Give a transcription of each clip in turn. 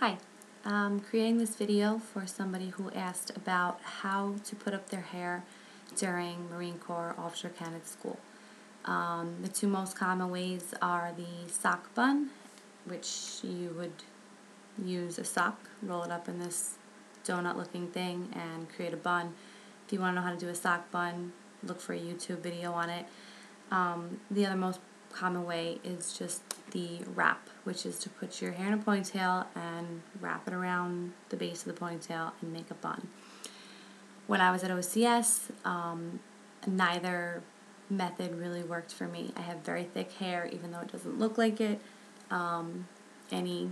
Hi, I'm creating this video for somebody who asked about how to put up their hair during Marine Corps Officer Candidate School. Um, the two most common ways are the sock bun, which you would use a sock, roll it up in this donut looking thing and create a bun. If you want to know how to do a sock bun, look for a YouTube video on it. Um, the other most common way is just the wrap, which is to put your hair in a ponytail and wrap it around the base of the ponytail and make a bun. When I was at OCS, um, neither method really worked for me. I have very thick hair, even though it doesn't look like it. Um, any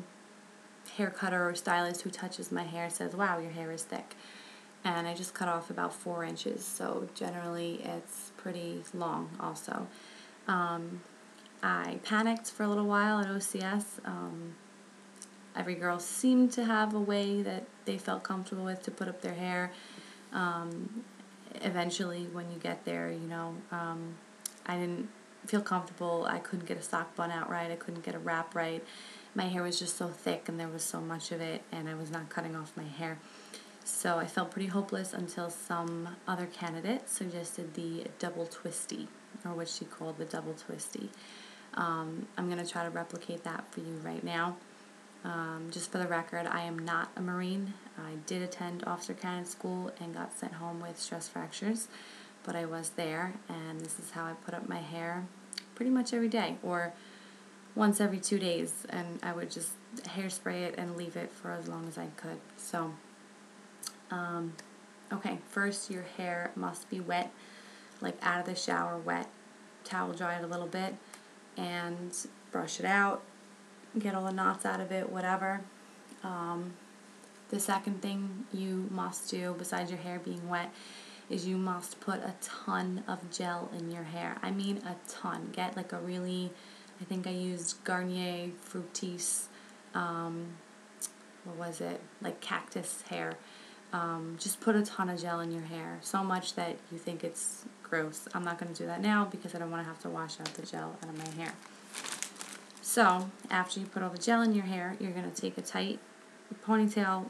hair cutter or stylist who touches my hair says, wow, your hair is thick. And I just cut off about four inches, so generally it's pretty long also. Um, I panicked for a little while at OCS. Um, every girl seemed to have a way that they felt comfortable with to put up their hair. Um, eventually, when you get there, you know, um, I didn't feel comfortable. I couldn't get a sock bun out right. I couldn't get a wrap right. My hair was just so thick and there was so much of it, and I was not cutting off my hair. So I felt pretty hopeless until some other candidate suggested the double twisty, or what she called the double twisty. Um, I'm going to try to replicate that for you right now. Um, just for the record, I am not a Marine. I did attend officer candidate school and got sent home with stress fractures, but I was there, and this is how I put up my hair pretty much every day, or once every two days, and I would just hairspray it and leave it for as long as I could. So, um, okay, first your hair must be wet, like out of the shower, wet, towel dry it a little bit and brush it out, get all the knots out of it, whatever. Um, the second thing you must do, besides your hair being wet, is you must put a ton of gel in your hair. I mean a ton. Get like a really, I think I used Garnier Fructis, um, what was it, like cactus hair. Um, just put a ton of gel in your hair, so much that you think it's gross. I'm not going to do that now because I don't want to have to wash out the gel out of my hair. So, after you put all the gel in your hair, you're going to take a tight ponytail,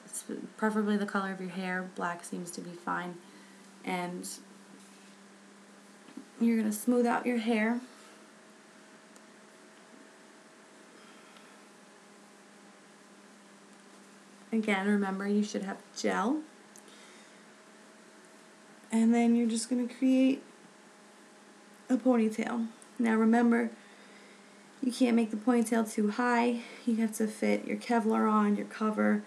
preferably the color of your hair. Black seems to be fine. And you're going to smooth out your hair. Again, remember you should have gel. And then you're just going to create a ponytail. Now remember, you can't make the ponytail too high. You have to fit your Kevlar on, your cover,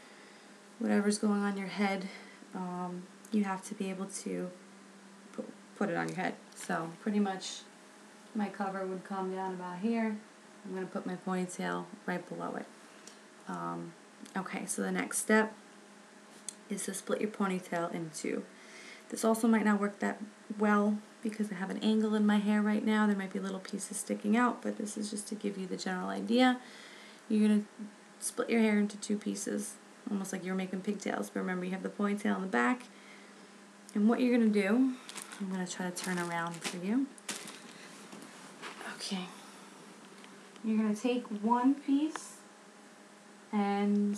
whatever's going on your head. Um, you have to be able to put, put it on your head. So pretty much my cover would come down about here. I'm going to put my ponytail right below it. Um, okay, so the next step is to split your ponytail in two. This also might not work that well because I have an angle in my hair right now. There might be little pieces sticking out, but this is just to give you the general idea. You're going to split your hair into two pieces, almost like you're making pigtails. But remember, you have the ponytail in the back. And what you're going to do, I'm going to try to turn around for you. Okay. You're going to take one piece, and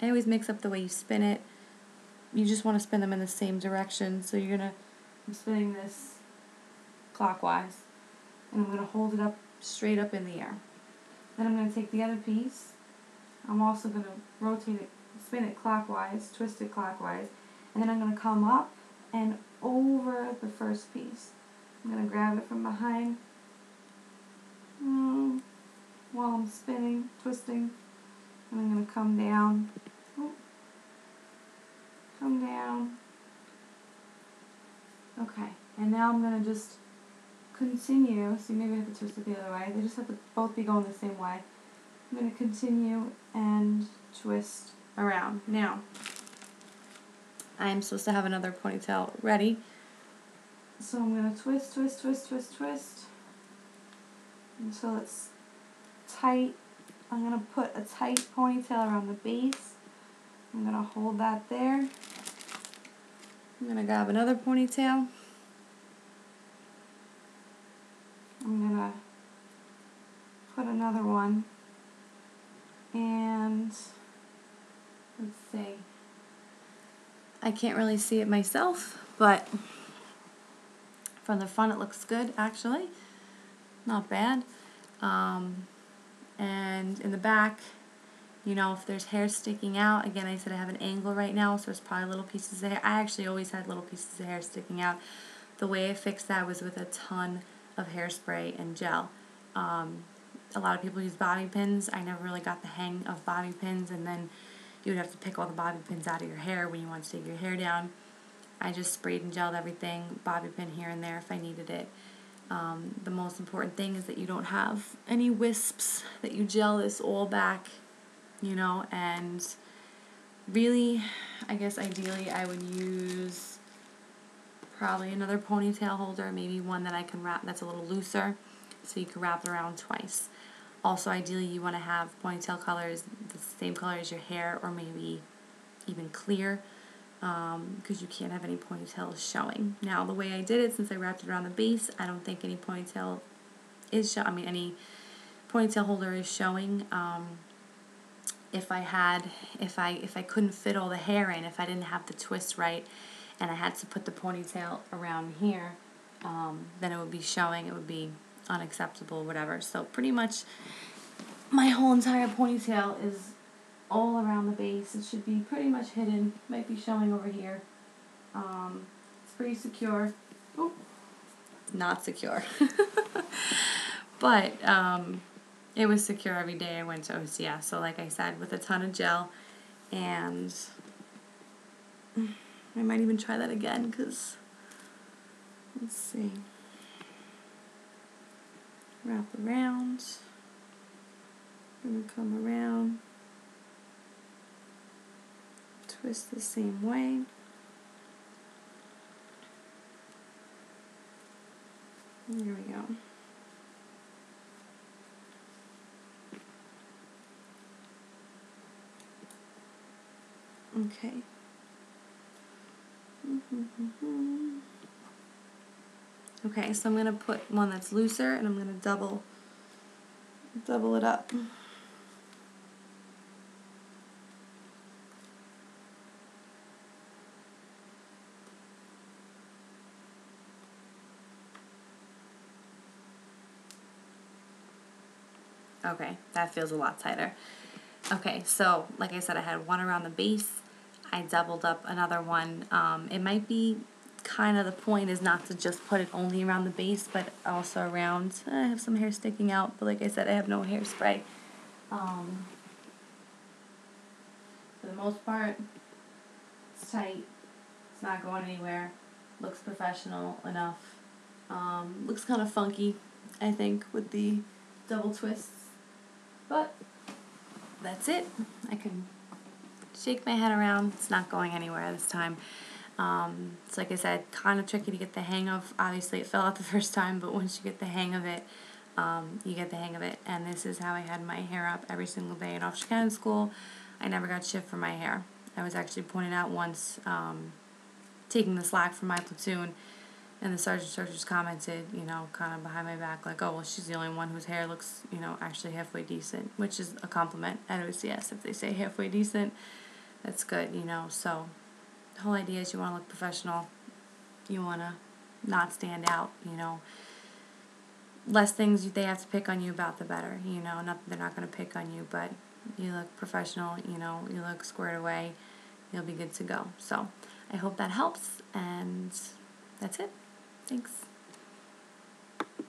I always mix up the way you spin it. You just want to spin them in the same direction. So you're going to, I'm spinning this clockwise. And I'm to hold it up straight up in the air. Then I'm going to take the other piece. I'm also going to rotate it, spin it clockwise, twist it clockwise. And then I'm going to come up and over the first piece. I'm going to grab it from behind mm, while I'm spinning, twisting. And I'm going to come down. come down. Okay, and now I'm going to just continue, see maybe I have to twist it the other way, they just have to both be going the same way. I'm going to continue and twist around. Now, I am supposed to have another ponytail ready. So I'm going to twist, twist, twist, twist, twist until it's tight. I'm going to put a tight ponytail around the base. I'm going to hold that there. I'm going to grab another ponytail. I'm going to put another one and let's see. I can't really see it myself, but from the front it looks good actually. Not bad. Um, and in the back, you know, if there's hair sticking out, again, I said I have an angle right now, so it's probably little pieces of hair. I actually always had little pieces of hair sticking out. The way I fixed that was with a ton of hairspray and gel. Um, a lot of people use bobby pins. I never really got the hang of bobby pins, and then you would have to pick all the bobby pins out of your hair when you want to take your hair down. I just sprayed and gelled everything, bobby pin here and there if I needed it. Um, the most important thing is that you don't have any wisps, that you gel this all back, you know, and really, I guess ideally I would use probably another ponytail holder, maybe one that I can wrap that's a little looser, so you can wrap it around twice. Also, ideally, you want to have ponytail colors the same color as your hair, or maybe even clear because um, you can't have any ponytails showing. Now, the way I did it, since I wrapped it around the base, I don't think any ponytail is show. I mean, any ponytail holder is showing. Um, if I had, if I if I couldn't fit all the hair in, if I didn't have the twist right, and I had to put the ponytail around here, um, then it would be showing. It would be unacceptable, whatever. So pretty much, my whole entire ponytail is all around the base. It should be pretty much hidden. Might be showing over here. Um, it's pretty secure. Oh, not secure. but um, it was secure every day I went to OCS. So like I said, with a ton of gel and I might even try that again because let's see. Wrap around. Gonna come around twist the same way. There we go. Okay. Okay, so I'm going to put one that's looser and I'm going to double double it up. Okay, that feels a lot tighter. Okay, so like I said, I had one around the base. I doubled up another one. Um, it might be kind of the point is not to just put it only around the base, but also around. I have some hair sticking out, but like I said, I have no hairspray. Um, for the most part, it's tight. It's not going anywhere. Looks professional enough. Um, looks kind of funky, I think, with the double twists. That's it. I can shake my head around. It's not going anywhere this time. Um, it's like I said, kind of tricky to get the hang of. Obviously, it fell out the first time, but once you get the hang of it, um, you get the hang of it. And this is how I had my hair up every single day in Officer Candidate School. I never got shit for my hair. I was actually pointed out once, um, taking the slack from my platoon, and the sergeant instructors commented, you know, kind of behind my back, like, oh, well, she's the only one whose hair looks, you know, actually halfway decent, which is a compliment at OCS. If they say halfway decent, that's good, you know. So the whole idea is you want to look professional. You want to not stand out, you know. Less things they have to pick on you about, the better, you know. Not they're not going to pick on you, but you look professional, you know, you look squared away, you'll be good to go. So I hope that helps, and that's it. Thanks.